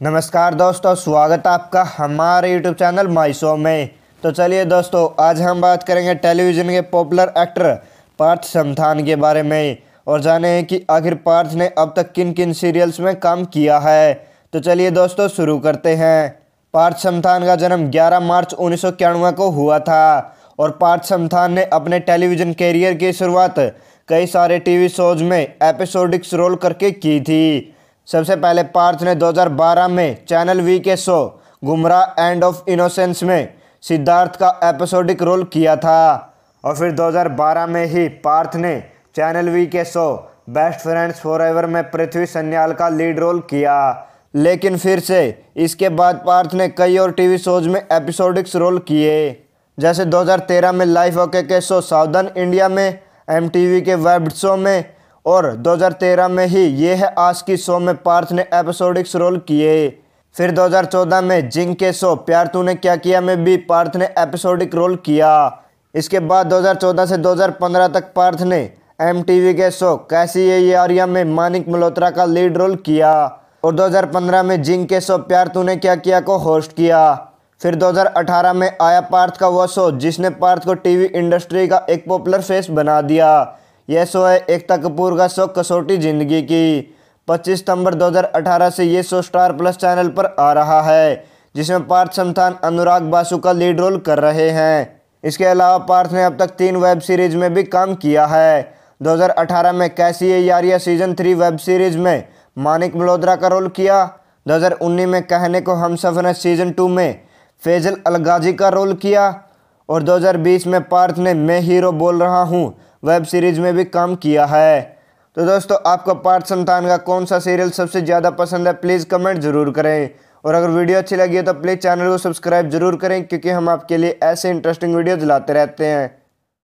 नमस्कार दोस्तों, स्वागत है आपका हमारे यूट्यूब चैनल माई शो में। तो चलिए दोस्तों, आज हम बात करेंगे टेलीविज़न के पॉपुलर एक्टर पार्थ समथान के बारे में और जाने कि आखिर पार्थ ने अब तक किन किन सीरियल्स में काम किया है। तो चलिए दोस्तों, शुरू करते हैं। पार्थ समथान का जन्म 11 मार्च उन्नीस सौ इक्यानवे को हुआ था और पार्थ समथान ने अपने टेलीविज़न कैरियर की शुरुआत कई सारे टीवी शोज़ में एपिसोडिक्स रोल करके की थी। सबसे पहले पार्थ ने 2012 में चैनल वी के show, Gumrah end of innocence में सिद्धार्थ का एपिसोडिक रोल किया था। और फिर 2012 में ही पार्थ ने चैनल वी के शो बेस्ट फ्रेंड्स फॉर में पृथ्वी सन्याल का लीड रोल किया। लेकिन फिर से इसके बाद पार्थ ने कई और टीवी शोज़ में एपिसोडिक्स रोल किए। जैसे 2013 में लाइफ ओके के शो साउदर्न इंडिया में एमटीवी के वेब शो में और 2013 में ही ये है आज की शो में पार्थ ने एपिसोडिक्स रोल किए। फिर 2014 में जिंग के शो प्यार तूने क्या किया में भी पार्थ ने एपिसोडिक रोल किया। इसके बाद 2014 से 2015 तक पार्थ ने एमटीवी के शो कैसी ये आर्या में मानिक मल्होत्रा का लीड रोल किया। और 2015 में जिंग के शो प्यार तूने क्या किया को होस्ट किया। फिर 2018 में आया पार्थ का वो शो जिसने पार्थ को टीवी इंडस्ट्री का एक पॉपुलर फेस बना दिया। यह शो है एकता कपूर का शो कसौटी ज़िंदगी की। 25 सितंबर 2018 से ये शो स्टार प्लस चैनल पर आ रहा है, जिसमें पार्थ समथान अनुराग बासु का लीड रोल कर रहे हैं। इसके अलावा पार्थ ने अब तक तीन वेब सीरीज़ में भी काम किया है। 2018 में Kaisi Hai Yaariyan season three web series में मानिक मल्होत्रा का रोल किया। 2019 में कहने को हम सफ़र ने सीज़न टू में फैजल अलगाजी का रोल किया। और 2020 में पार्थ ने मैं हीरो बोल रहा हूँ वेब सीरीज़ में भी काम किया है। तो दोस्तों, आपको पार्थ संतान का कौन सा सीरियल सबसे ज़्यादा पसंद है प्लीज़ कमेंट ज़रूर करें। और अगर वीडियो अच्छी लगी है तो प्लीज़ चैनल को सब्सक्राइब ज़रूर करें, क्योंकि हम आपके लिए ऐसे इंटरेस्टिंग वीडियो लाते रहते हैं।